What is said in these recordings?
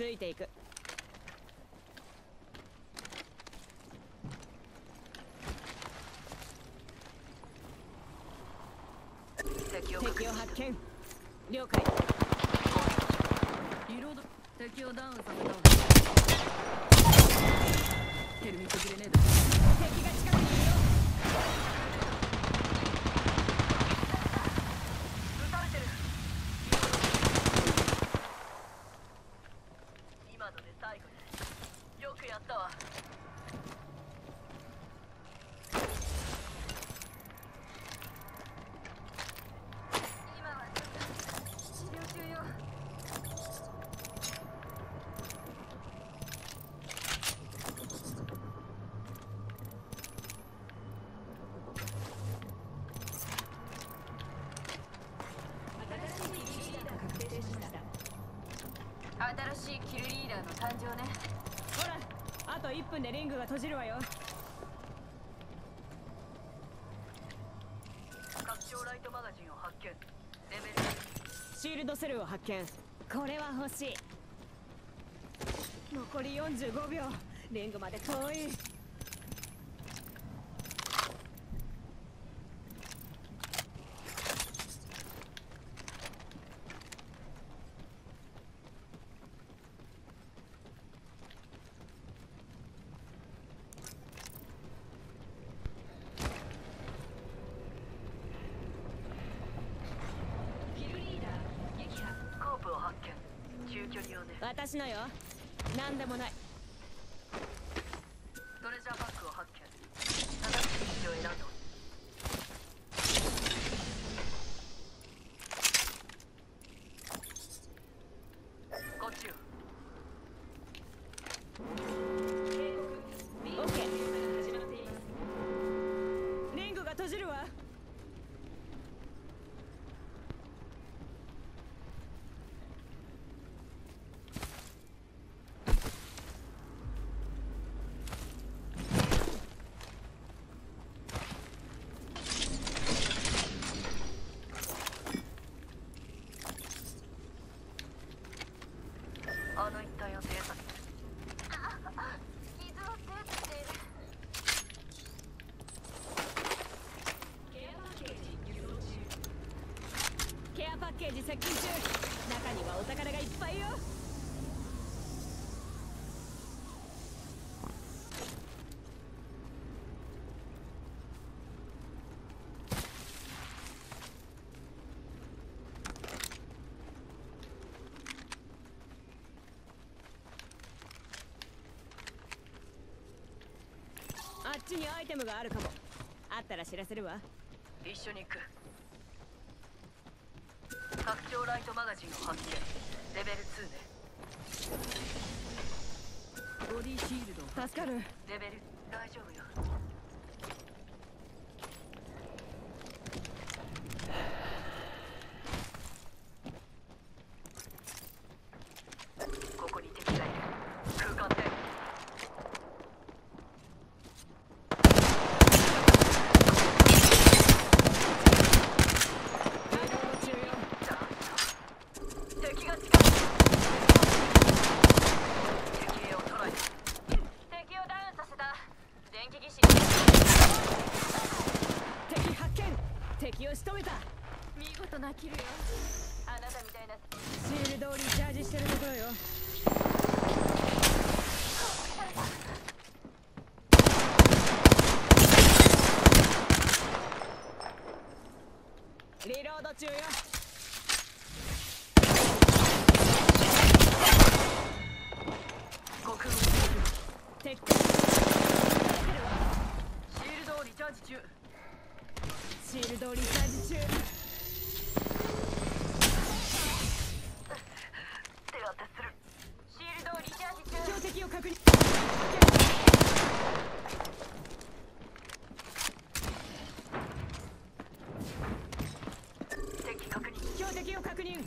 ついていく。敵を発見。了解。リロード敵をダウンさせたヘルミットグレネード敵が近くにいるよ撃たれてる今ので最後ですよくやったわ今は治療中よ新しいキルリーの誕生ねほらあと1分でリングが閉じるわよ。拡張ライトマガジンを発見。レベルシールドセルを発見。これは欲しい。残り45秒。リングまで遠いスコープを発見中距離用ね私のよ。何でもない。ージ接近中。中にはお宝がいっぱいよ。あっちにアイテムがあるかも。あったら知らせるわ。一緒に行く。拡張ライトマガジンを発見レベル2ね。ボディシールド助かる。レベル大丈夫よここに敵がいる空間で移動中よ敵が近く敵兵を捕らえた敵をダウンさせた電気技師敵発見敵を仕留めた。見事なキルよ。あなたみたいな。シールドをリチャージしてるところよリロード中よ極軍敵シールドをリチャージ中シールドをリチャージ中手当てするシールドをリチャージ中標的を確認敵確認標的を確認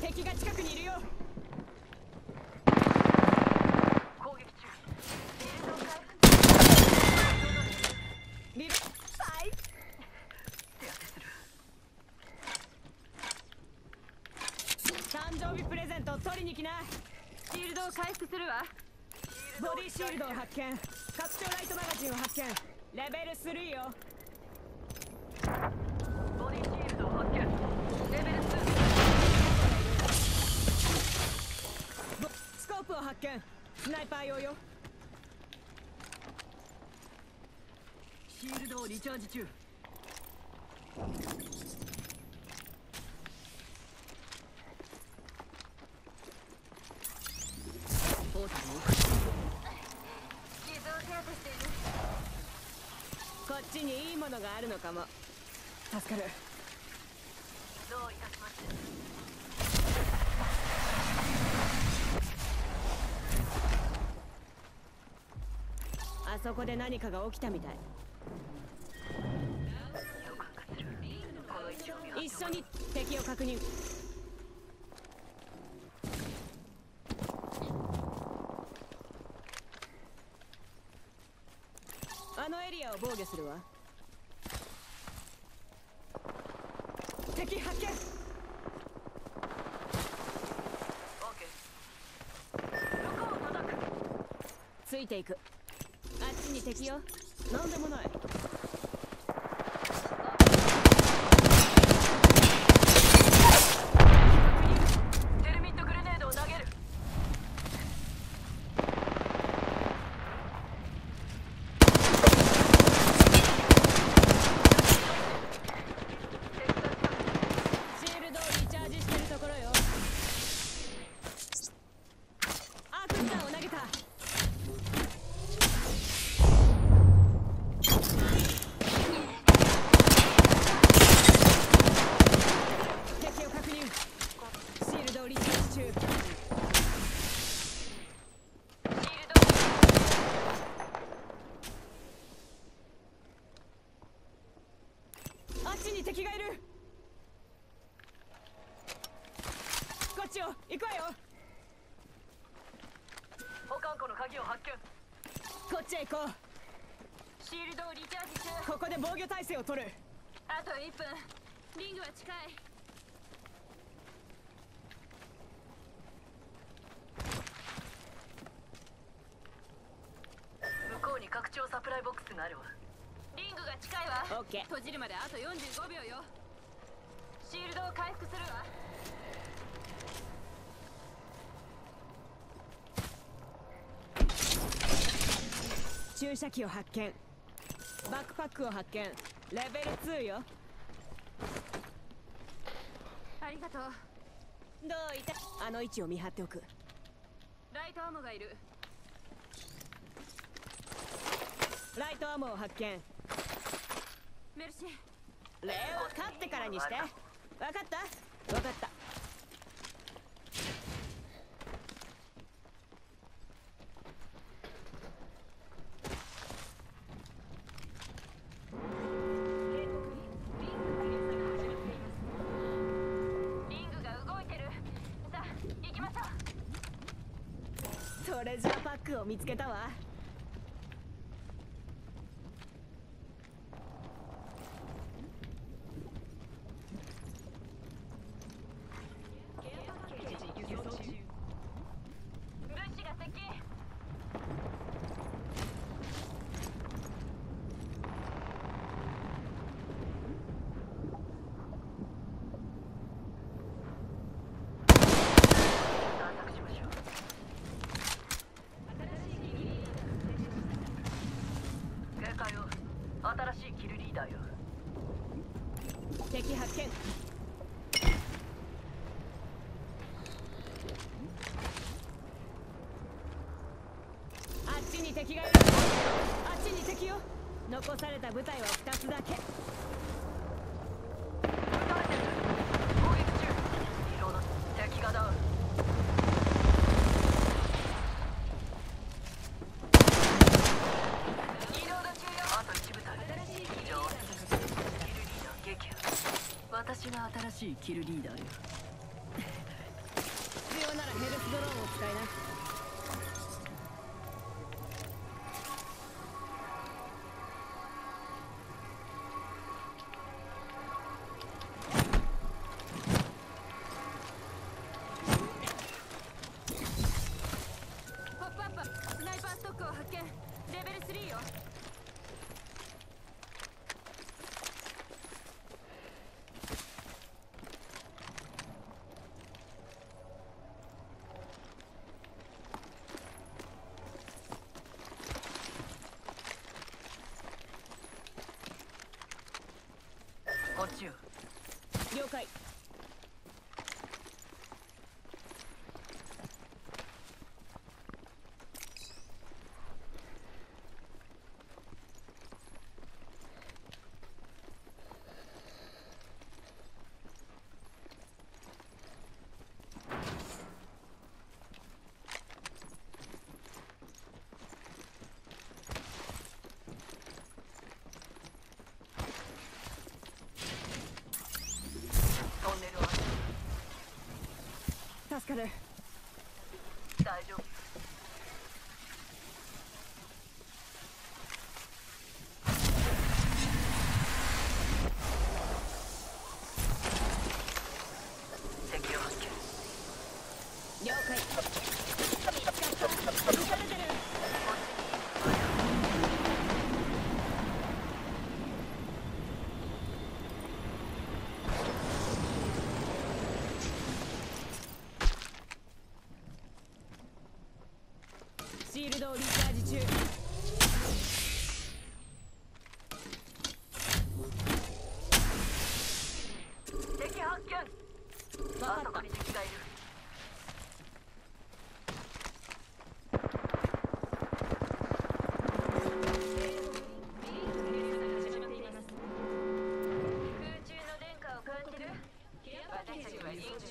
敵が近くにいるよ攻撃中シールドを回復リロはい手当てする参上なシールドを回復するわ。ボディシールドを発見。拡張ライトマガジンを発見。レベル3よ。ボディシールドを発見。レベル2ボスコープを発見。スナイパー用よ。シールドをリチャージ中ポータルを傷を手当している。こっちにいいものがあるのかも。助かる。どういたしましてあそこで何かが起きたみたい。一緒に敵を確認あのエリアを防御するわ。敵発見。オーケー向こを叩く。ついていく。あっちに敵よ。なんでもないテルミットグレネードを投げるシールドをリチャージしてるところよアークスターを投げた敵を確認シールドをリチャージ中シールあっちに敵がいるこっちよ行くわよド保管庫の鍵を発見こっちへ行こう。シールドをリチャージ中。ここで防御態勢を取る。あと1分。リングは近い。向こうに拡張サプライボックスがあるわ。リングが近いわ。オッケー。閉じるまであと45秒よ。シールドを回復するわ注射器を発見。バックパックを発見。レベル2よ。ありがとう。どういた？あの位置を見張っておく。ライトアーモがいる。ライトアモを発見。メルシー。礼は勝ってからにして。分かった？分かったうトレジャーパックを見つけたわ物資が接近探索しましょう警戒を新しいキルリーダーよ敵発見あっちに敵がいるあっちに敵よ残された部隊は2つだけ撃たれてる攻撃中リロード敵がダウンリロード中よあと一部隊以上キルリーダー撃破私が新しいキルリーダーよ。必要ならヘルスドローンを使いな。中了解。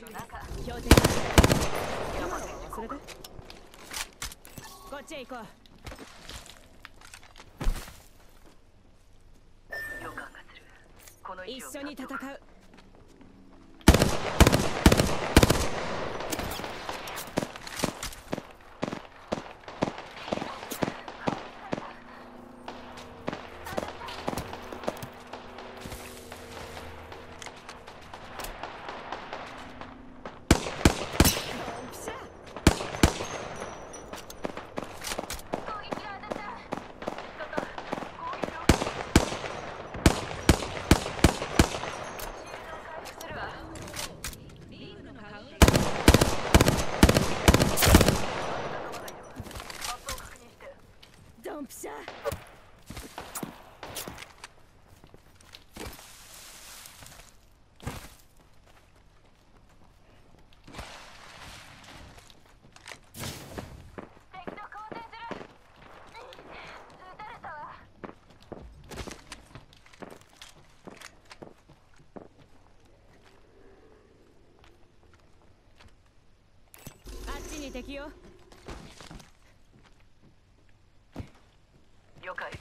こっちへ行こう一緒に戦う。敵よ。了解。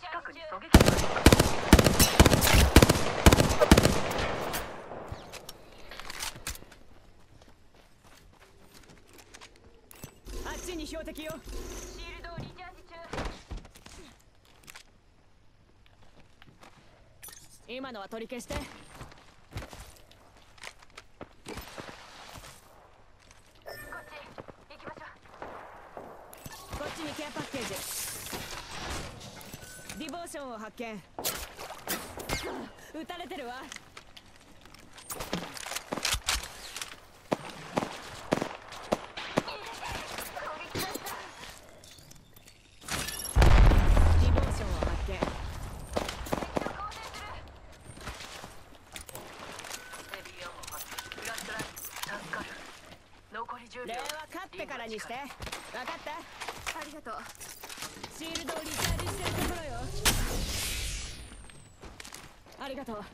近くに狙撃標的よ。シールドをリチャージ中。今のは取り消して。こっち行きましょうこっちにケアパッケージ。ディボーションを発見。撃たれてるわ。チして。分かった？ありがとう。シールドをリチャージしてるところよ。ありがとう。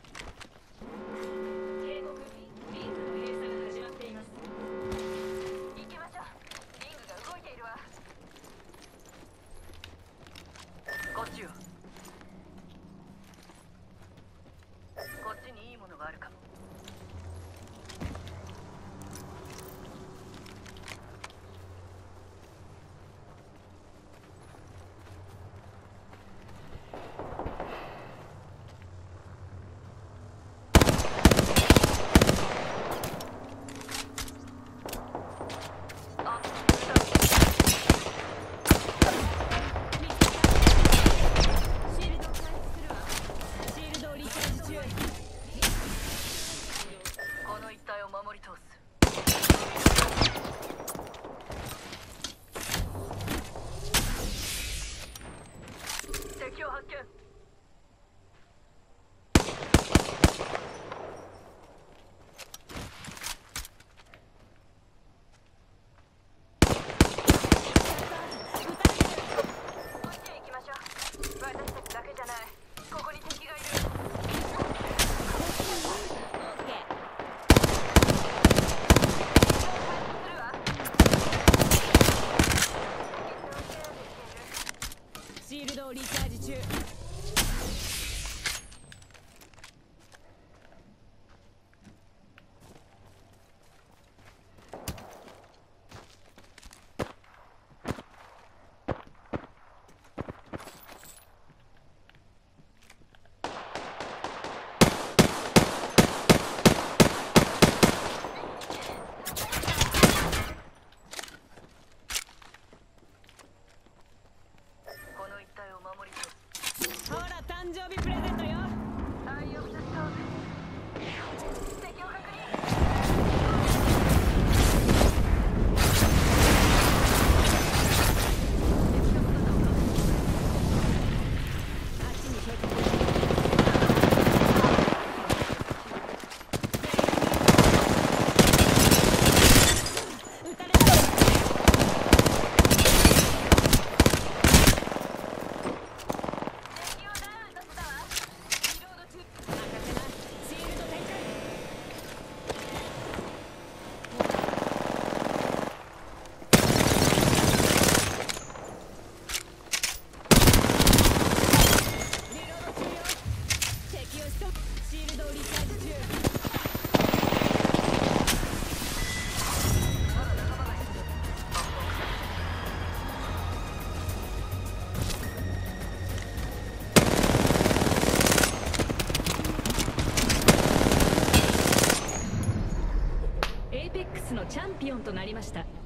りました。